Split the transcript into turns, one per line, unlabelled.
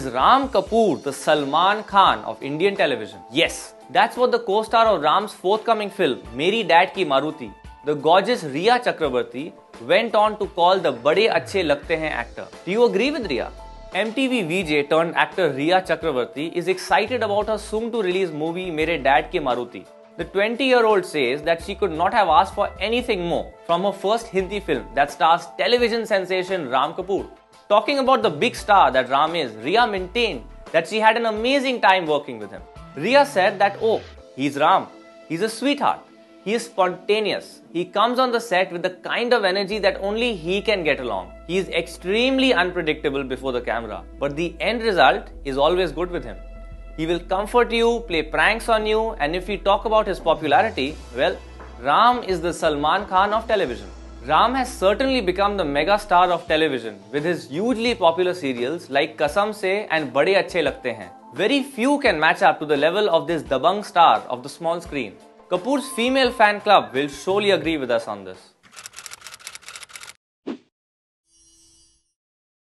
Ram Kapoor the Salman Khan of Indian television? Yes, that's what the co-star of Ram's forthcoming film, Mere Dad Ki Maruti, the gorgeous Rhea Chakraborty, went on to call the Bade Acche Lagte Hain actor. Do you agree with Rhea? MTV VJ turned actor Rhea Chakraborty is excited about her soon to release movie Mere Dad Ki Maruti. The 20 year old says that she could not have asked for anything more from her first Hindi film that stars television sensation Ram Kapoor. Talking about the big star that Ram is, Rhea maintained that she had an amazing time working with him. Rhea said that, oh, he's Ram. He's a sweetheart. He is spontaneous. He comes on the set with the kind of energy that only he can get along. He is extremely unpredictable before the camera, but the end result is always good with him. He will comfort you, play pranks on you, and if we talk about his popularity, well, Ram is the Salman Khan of television. Ram has certainly become the mega star of television with his hugely popular serials like Kasam Se and Bade Acche Lagte Hain. Very few can match up to the level of this Dabangg star of the small screen. Kapoor's female fan club will surely agree with us on this.